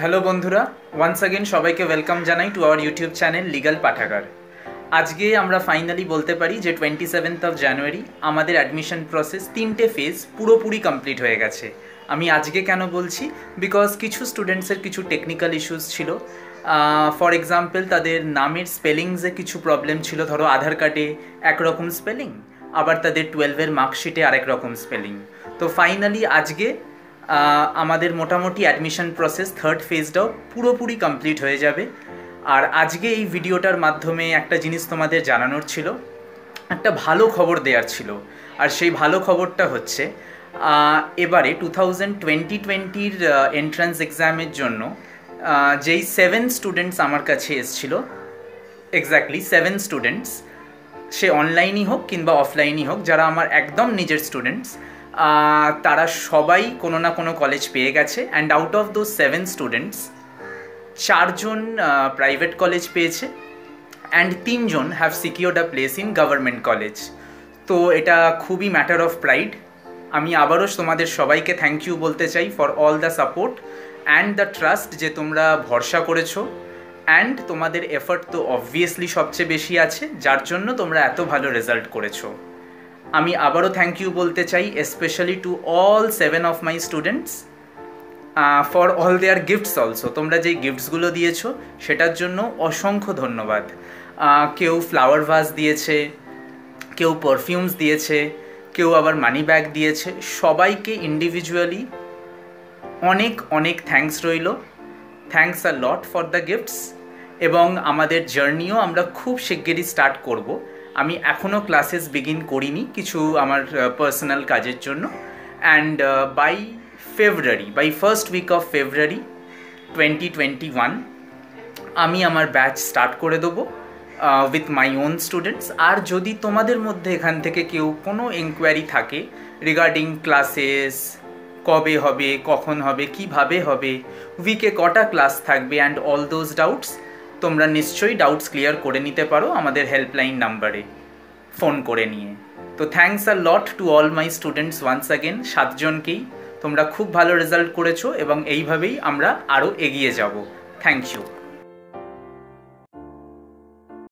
Hello বন্ধুরা once again সবাইকে welcome জানাই to our YouTube channel legal পাঠাগার আজকে আমরা ফাইনালি বলতে পারি যে টোয়েন্টি সেভেন্থ অফ জানুয়ারি আমাদের অ্যাডমিশন প্রসেস তিনটে ফেজ পুরোপুরি কমপ্লিট হয়ে গেছে। আমি আজকে কেন বলছি? বিকজ কিছু স্টুডেন্টসের কিছু টেকনিক্যাল ইস্যুস ছিল। ফর এক্সাম্পল তাদের নামের স্পেলিংসে কিছু প্রবলেম ছিল। ধরো আধার কার্ডে একরকম স্পেলিং আবার তাদের টুয়েলভের মার্কশিটে আরেক রকম স্পেলিং তো ফাইনালি আজকে আমাদের মোটামুটি অ্যাডমিশন প্রসেস থার্ড ফেজটাও পুরোপুরি কমপ্লিট হয়ে যাবে। আর আজকে এই ভিডিওটার মাধ্যমে একটা জিনিস তোমাদের জানানোর ছিল, একটা ভালো খবর দেওয়ার ছিল। আর সেই ভালো খবরটা হচ্ছে এবারে টু থাউজেন্ড টোয়েন্টি টোয়েন্টির এন্ট্রান্স এক্সামের জন্য যেই সেভেন স্টুডেন্টস আমার কাছে এসছিল এক্স্যাক্টলি সেভেন স্টুডেন্টস সে অনলাইনই হোক কিংবা অফলাইনই হোক, যারা আমার একদম নিজের স্টুডেন্টস তারা সবাই কোনো না কোনো কলেজ পেয়ে গেছে and out of those seven students চারজন প্রাইভেট কলেজ পেয়েছে অ্যান্ড তিনজন have secured a place in government college তো এটা খুবই ম্যাটার অফ প্রাইড আমি আবারও তোমাদের সবাইকে থ্যাংক ইউ বলতে চাই for all the support and the trust যে তোমরা ভরসা করেছ অ্যান্ড তোমাদের এফর্ট তো অবভিয়াসলি সবচেয়ে বেশি আছে, যার জন্য তোমরা এত ভালো রেজাল্ট করেছ। আমি আবারও থ্যাংক ইউ বলতে চাই specially to all seven of my students for all their gifts also তোমরা যেই গিফটসগুলো দিয়েছ, সেটার জন্য অসংখ্য ধন্যবাদ। কেউ ফ্লাওয়ার ভাস দিয়েছে, কেউ পারফিউমস দিয়েছে, কেউ আবার মানি ব্যাগ দিয়েছে। সবাইকে ইন্ডিভিজুয়ালি অনেক অনেক থ্যাঙ্কস রইল। Thanks a lot for the gifts এবং আমাদের জার্নিও আমরা খুব শিগগিরই স্টার্ট করব। আমি এখনও ক্লাসেস বিগিন করিনি কিছু আমার পার্সোনাল কাজের জন্য। And by February by first week of February twenty twenty one আমি আমার ব্যাচ স্টার্ট করে দেবো উইথ মাই ওন স্টুডেন্টস আর যদি তোমাদের মধ্যে এখান থেকে কেউ কোনো এনকোয়ারি থাকে রিগার্ডিং ক্লাসেস কবে হবে, কখন হবে, কীভাবে হবে উইকে কটা ক্লাস থাকবে অ্যান্ড অল দোজ ডাউটস তোমরা নিশ্চয়ই ডাউটস ক্লিয়ার করে নিতে পারো আমাদের হেল্পলাইন নাম্বারে ফোন করে নিয়ে। তো thanks a lot to all my students once again সাতজনকেই। তোমরা খুব ভালো রেজাল্ট করেছ এবং এইভাবেই আমরা আরও এগিয়ে যাব। Thank you